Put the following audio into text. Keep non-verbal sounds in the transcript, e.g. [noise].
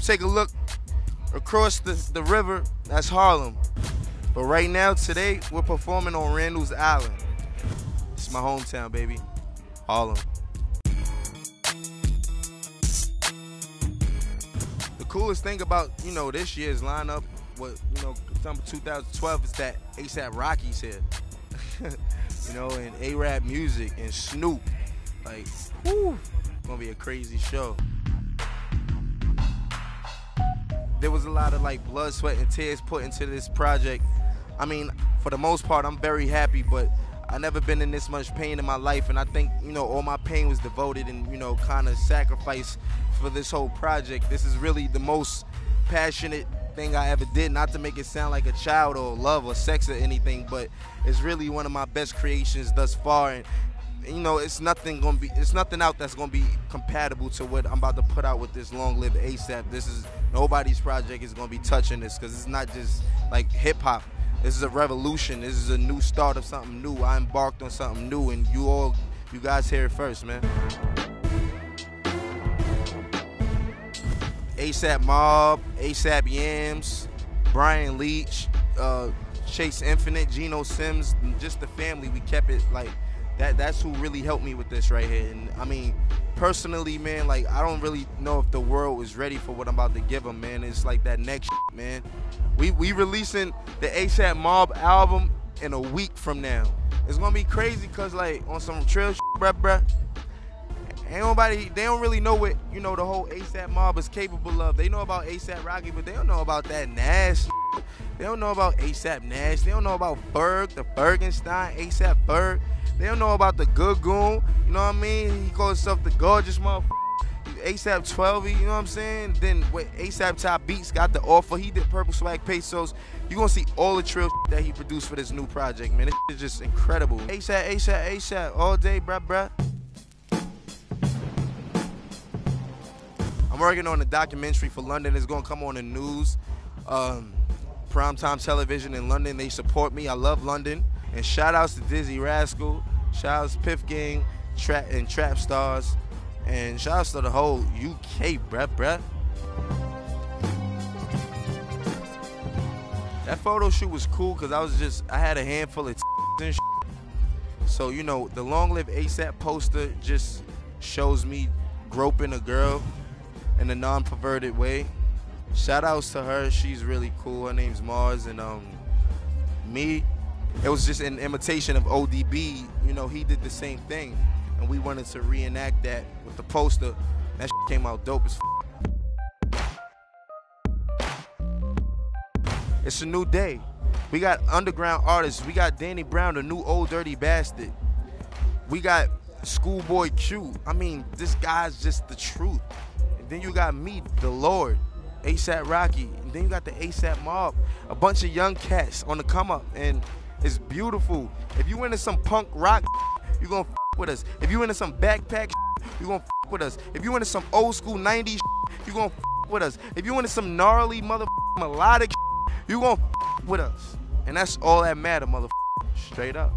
you take a look across the, the river, that's Harlem. But right now, today, we're performing on Randall's Island. It's my hometown, baby. Harlem. The coolest thing about, you know, this year's lineup, what, you know, September 2012 is that ASAP Rocky's here. [laughs] you know, and A-Rap Music and Snoop. Like, whew, gonna be a crazy show. There was a lot of like blood, sweat, and tears put into this project. I mean, for the most part, I'm very happy, but I never been in this much pain in my life, and I think you know all my pain was devoted and you know kind of sacrificed for this whole project. This is really the most passionate thing I ever did. Not to make it sound like a child or love or sex or anything, but it's really one of my best creations thus far. And you know, it's nothing gonna be, it's nothing out that's gonna be compatible to what I'm about to put out with this long live ASAP. This is nobody's project is gonna be touching this because it's not just like hip hop. This is a revolution. This is a new start of something new. I embarked on something new, and you all, you guys hear it first, man. ASAP Mob, ASAP Yams, Bryan Leach, uh, Chase Infinite, Geno Sims, just the family. We kept it like that. That's who really helped me with this right here. And I mean, personally, man, like I don't really know if the world is ready for what I'm about to give them, man. It's like that next shit, man. We we releasing the ASAP Mob album in a week from now. It's gonna be crazy cause like on some trail shit, bruh, bruh. Ain't nobody, they don't really know what, you know, the whole ASAP mob is capable of. They know about ASAP Rocky, but they don't know about that Nast. They don't know about ASAP Nast. They don't know about Ferg, the Fergenstein, ASAP Ferg. They don't know about the Good Goon. You know what I mean? He calls himself the gorgeous motherfucker. ASAP Twelvy, you know what I'm saying? Then with ASAP Ty Beats got the offer. He did Purple Swag Pesos. You're gonna see all the trill that he produced for this new project, man. This is just incredible. ASAP, ASAP, ASAP, all day, bruh, bruh. I'm working on a documentary for London. It's gonna come on the news. Um, primetime television in London. They support me. I love London. And shout outs to Dizzee Rascal. Shout outs to Piff Gang Trap and Trap Stars. And shout outs to the whole UK, bruh, bruh. That photo shoot was cool because I was just, I had a handful of and shit. So, you know, the Long Live ASAP poster just shows me groping a girl in a non-perverted way. Shout outs to her. She's really cool. Her name's Mars. And um, me, it was just an imitation of ODB. You know, he did the same thing. And we wanted to reenact that with the poster. That came out dope as It's a new day. We got underground artists. We got Danny Brown, the new old dirty bastard. We got Schoolboy Q. I mean, this guy's just the truth. And then you got me, the Lord, ASAP Rocky. And then you got the ASAP Mob. A bunch of young cats on the come up. And it's beautiful. If you into some punk rock, you gonna f- with us. If you into some backpack, you gonna f- with us. If you into some old school 90s, you gonna f- with us. If you into some gnarly mother melodic, you gonna f- with us. And that's all that matter, mother. Straight up.